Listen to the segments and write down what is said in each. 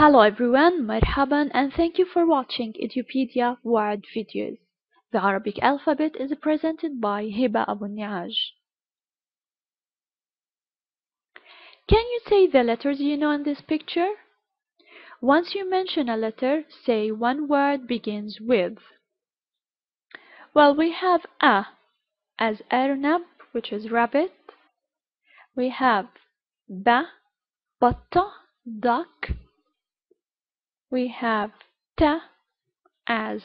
Hello everyone, مرحبا and thank you for watching Edupedia World videos. The Arabic alphabet is presented by Hiba Abu Niaj. Can you say the letters you know in this picture? Once you mention a letter, say one word begins with. Well, we have a as Arnab, which is rabbit. We have ba, batta, duck, we have ta as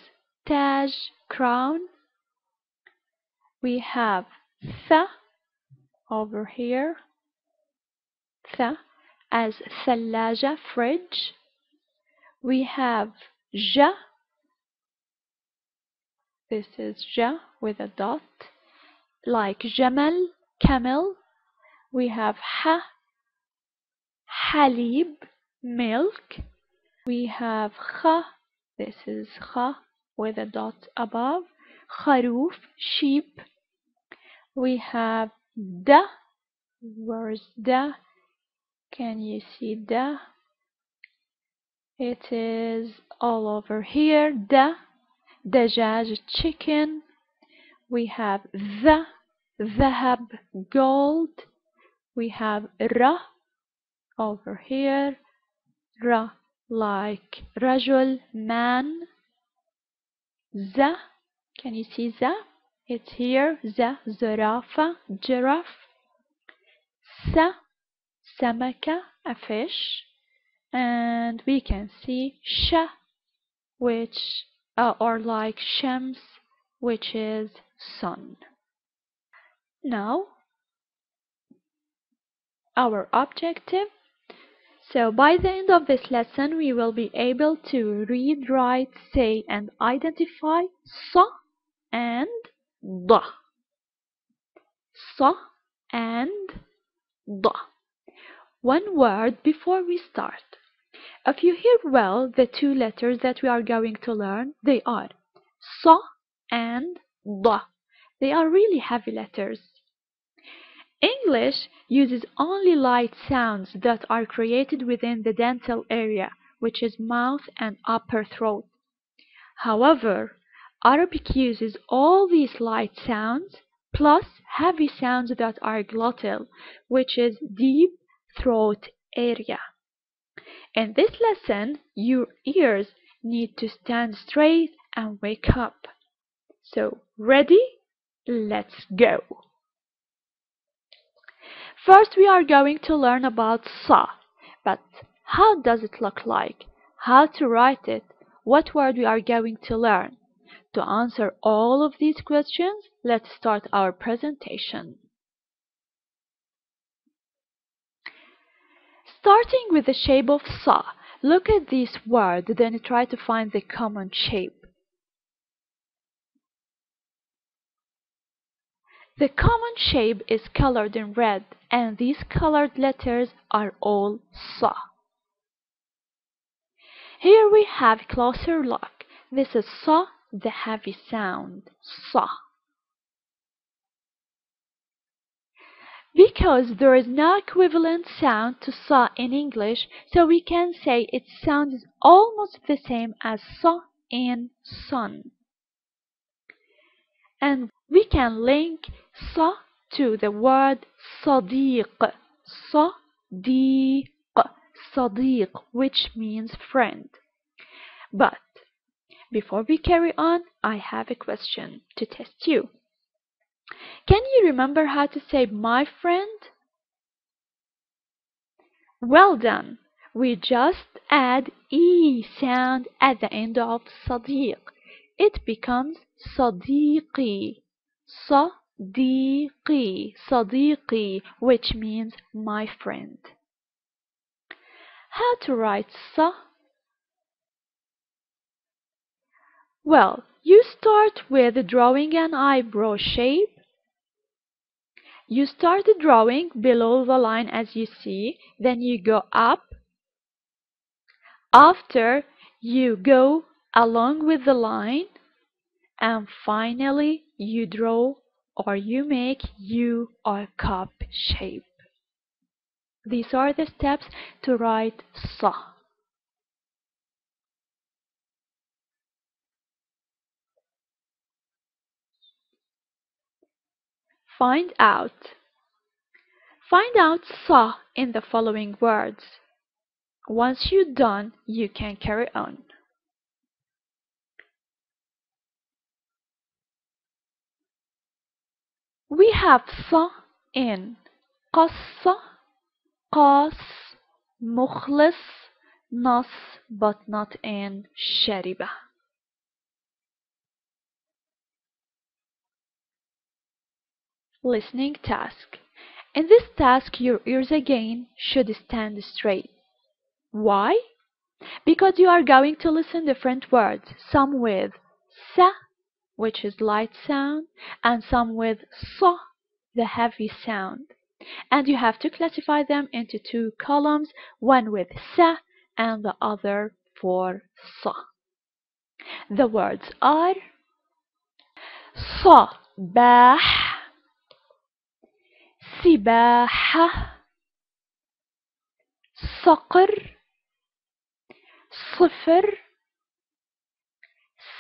Taj crown. We have tha over here. Tha as Salaja fridge. We have ja. This is ja with a dot. Like Jamal, camel. We have ha, halib, milk. We have خ. this is خ with a dot above. خروف sheep. We have da, where's da? Can you see da? It is all over here, da. دجاج chicken. We have ذ. ذهب gold. We have ra, over here, ra, like rajul, man. Za, can you see za? It's here. Za, zarafa, giraffe. Sa, samaka, a fish. And we can see sha, which, uh, or like shams, which is sun. Now, our objective so by the end of this lesson, we will be able to read, write, say, and identify sa and da. Sa and da. One word before we start. If you hear well the two letters that we are going to learn, they are sa and da. They are really heavy letters. English uses only light sounds that are created within the dental area, which is mouth and upper throat. However, Arabic uses all these light sounds plus heavy sounds that are glottal, which is deep throat area. In this lesson, your ears need to stand straight and wake up. So, ready? Let's go! First we are going to learn about sa. But how does it look like? How to write it? What word we are going to learn? To answer all of these questions, let's start our presentation. Starting with the shape of sa, look at this word, then try to find the common shape. The common shape is colored in red, and these colored letters are all sa. Here we have closer look. This is sa, the heavy sound, sa. Because there is no equivalent sound to sa in English, so we can say its sound is almost the same as sa in sun. And we can link sa to the word صديق صديق صديق which means friend but before we carry on I have a question to test you can you remember how to say my friend well done we just add e sound at the end of صديق it becomes صديقي صديقي صديقي which means my friend how to write sa well you start with drawing an eyebrow shape you start the drawing below the line as you see then you go up after you go along with the line and finally you draw or you make U or cup shape. These are the steps to write sa. Find out. Find out sa in the following words. Once you're done, you can carry on. We have sa in قص, قاس, مخلص, nas, but not in شرب. Listening task. In this task, your ears again should stand straight. Why? Because you are going to listen different words, some with sa, which is light sound, and some with sa, the heavy sound. And you have to classify them into two columns, one with sa and the other for sa. The words are صباح سباحة صقر صفر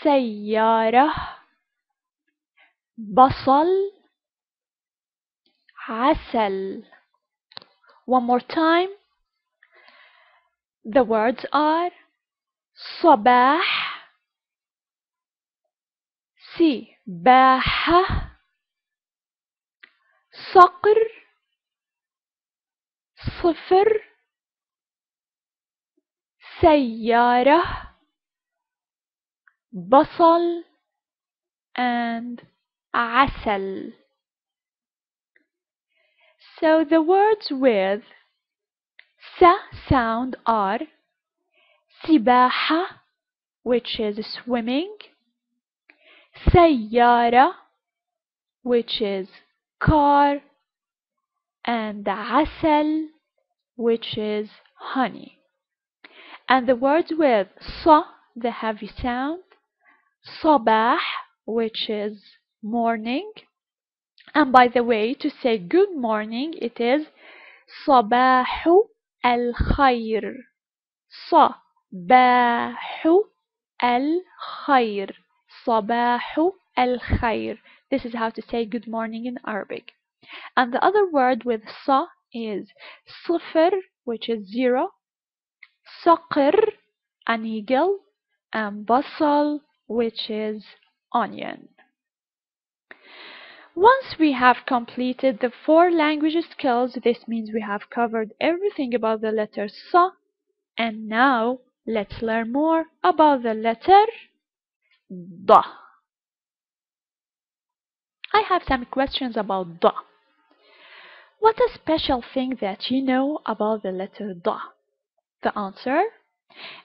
سيارة بصل عسل One more time. The words are صباح سباحة صقر صفر سيارة بصل and عسل So the words with sa sound are سباحة which is swimming سيارة which is car and عسل which is honey and the words with sa the heavy sound صباح which is morning and by the way to say good morning it is صباح الخير صباح الخير صباح الخير this is how to say good morning in Arabic and the other word with sa is صفر which is zero صقر an eagle and basal which is onion once we have completed the four language skills, this means we have covered everything about the letter sa. And now let's learn more about the letter da. I have some questions about da. What a special thing that you know about the letter da? The answer?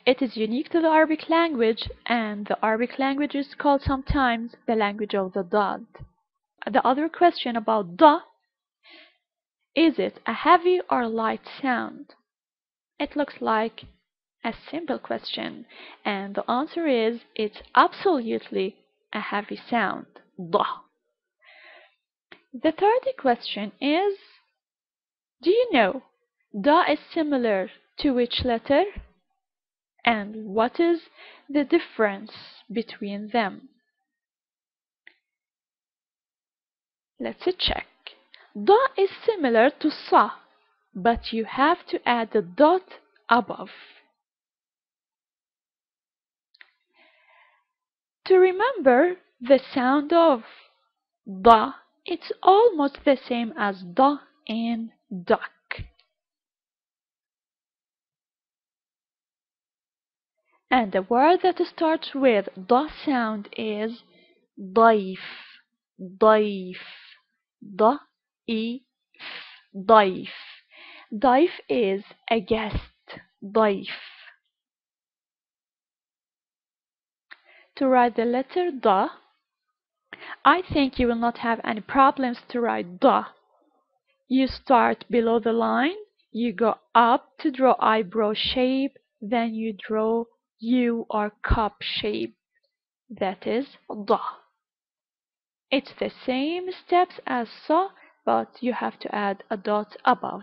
It is unique to the Arabic language and the Arabic language is called sometimes the language of the dad. The other question about da is it a heavy or light sound? It looks like a simple question and the answer is it's absolutely a heavy sound. Da. The third question is do you know da is similar to which letter? And what is the difference between them? Let's check. Da is similar to sa, but you have to add the dot above. To remember the sound of da, it's almost the same as da in duck. And the word that starts with da sound is ضيف ضيف ضيف ضيف ضيف is a guest ضيف to write the letter da I think you will not have any problems to write da you start below the line you go up to draw eyebrow shape then you draw U or cup shape that is da it's the same steps as saw, but you have to add a dot above.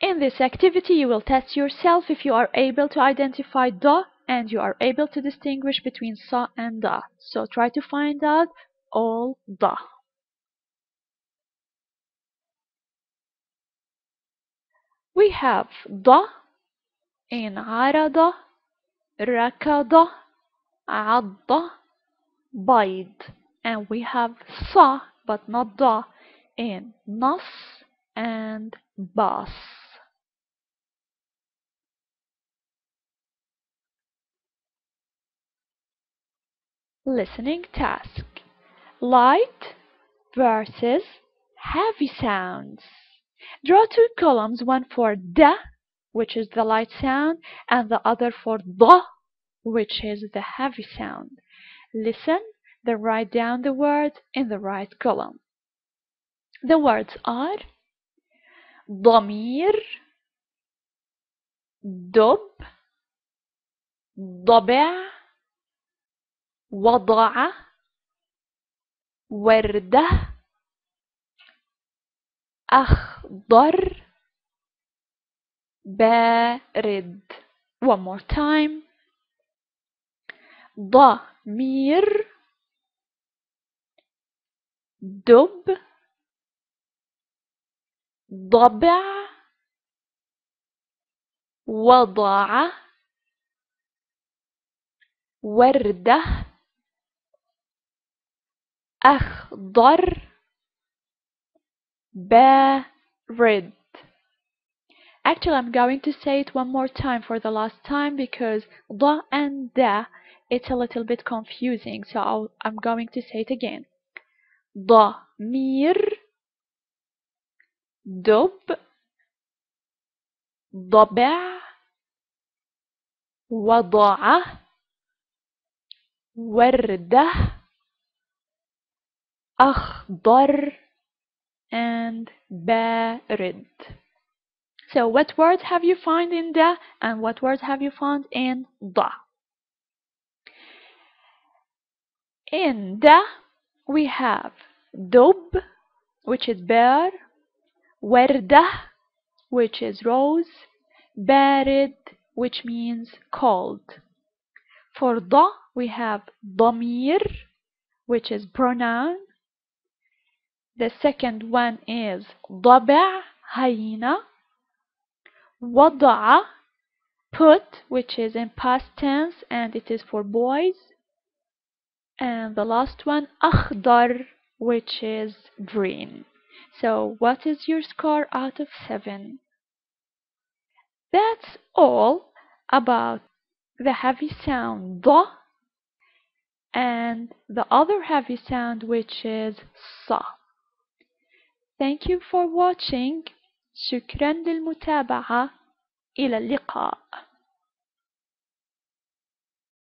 In this activity, you will test yourself if you are able to identify da and you are able to distinguish between sa and da. So try to find out all da. We have da in arada ركض عض بيض and we have sa but not da in nas and bas. Listening task. Light versus heavy sounds. Draw two columns, one for da, which is the light sound, and the other for da, which is the heavy sound. Listen, then write down the words in the right column. The words are ضمير دب ضبع وضع وردة أخضر بارد. One more time. ضمير. دب. ضبع. وضع. وردة. أخضر. بارد. Actually, I'm going to say it one more time for the last time because da and da, it's a little bit confusing. So I'll, I'm going to say it again. ضمير دب ضبع وضع وردة أخضر and بارد So what words have you found in da and what words have you found in da? In da we have dub which is bear, وردة which is rose, بارد which means cold. For da we have ضمير which is pronoun. The second one is ضبع hyena. وضع put which is in past tense and it is for boys. And the last one أخضر which is green. So what is your score out of 7? That's all about the heavy sound ض and the other heavy sound which is ص. Thank you for watching. شكرا للمتابعة. إلى اللقاء.